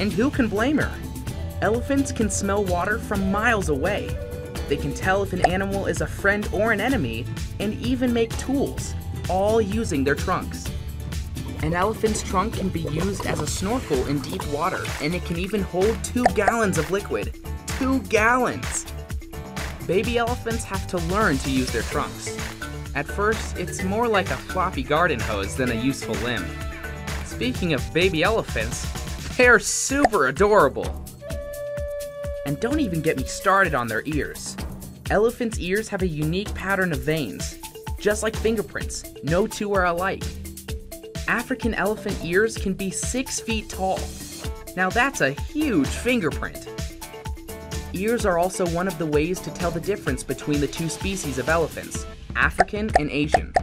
And who can blame her? Elephants can smell water from miles away. They can tell if an animal is a friend or an enemy, and even make tools, all using their trunks. An elephant's trunk can be used as a snorkel in deep water, and it can even hold two gallons of liquid. Two gallons! Baby elephants have to learn to use their trunks. At first, it's more like a floppy garden hose than a useful limb. Speaking of baby elephants, they're super adorable. And don't even get me started on their ears. Elephants' ears have a unique pattern of veins. Just like fingerprints, no two are alike. African elephant ears can be six feet tall. Now that's a huge fingerprint. Ears are also one of the ways to tell the difference between the two species of elephants, African and Asian.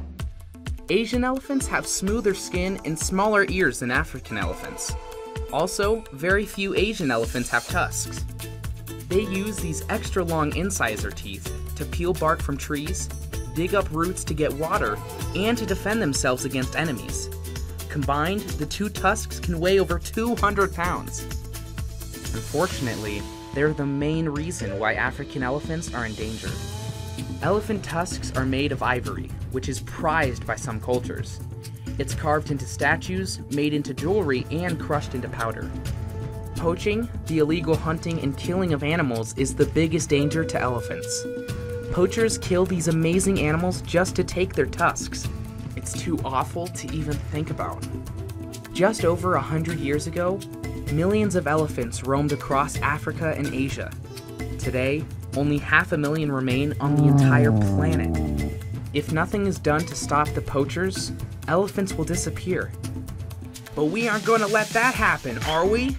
Asian elephants have smoother skin and smaller ears than African elephants. Also, very few Asian elephants have tusks. They use these extra long incisor teeth to peel bark from trees, dig up roots to get water, and to defend themselves against enemies. Combined, the two tusks can weigh over 200 pounds. Unfortunately, they're the main reason why African elephants are endangered. Elephant tusks are made of ivory, which is prized by some cultures. It's carved into statues, made into jewelry, and crushed into powder. Poaching, the illegal hunting and killing of animals, is the biggest danger to elephants. Poachers kill these amazing animals just to take their tusks. It's too awful to even think about. Just over a hundred years ago, millions of elephants roamed across Africa and Asia. Today, only half a million remain on the entire planet. If nothing is done to stop the poachers, elephants will disappear. But we aren't going to let that happen, are we?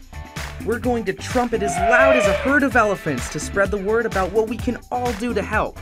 We're going to trumpet as loud as a herd of elephants to spread the word about what we can all do to help.